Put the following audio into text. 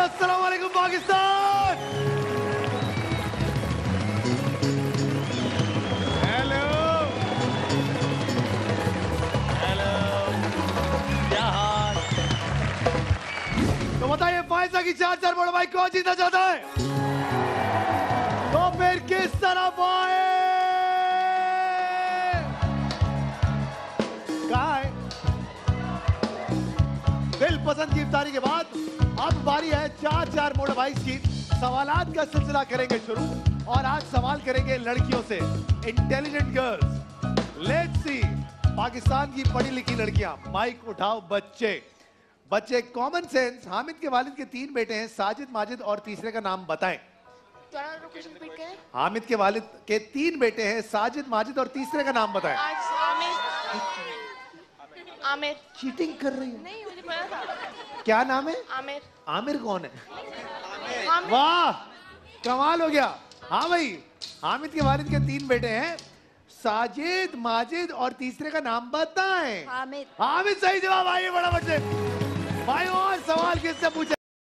अस्सलाम वालेकुम, Pakistan. Hello. Hello. तो बताइए फायजा की चार चार बड़े भाई कौन जीतना चाहता है? तो फिर किस तरह आए? कहा है? दिल पसंद की इफ्तारी के बाद अब बारी है चार चार मोड़ बाईस की। सवालात का सिलसिला करेंगे शुरू। और आज सवाल करेंगे लड़कियों से। Intelligent girls let's see Pakistan की पढ़ी लिखी लड़कियाँ माइक उठाओ बच्चे। बच्चे कॉमन सेंस हामिद के वालिद के तीन बेटे हैं साजिद माजिद और तीसरे का नाम बताएँ। हामिद के वालिद के तीन बेटे हैं साजिद माजिद और तीसरे का नाम बताएँ। आमिर चीटिंग कर रही है। नहीं मुझे पता था। क्या नाम है? आमिर। आमिर कौन है? वाह कमाल हो गया। हाँ भाई हामिद के वालिद के तीन बेटे हैं साजिद माजिद और तीसरे का नाम बताएँ। हामिद। हामिद सही जवाब आइए बड़ा बच्चे। भाई और सवाल किससे पूछे?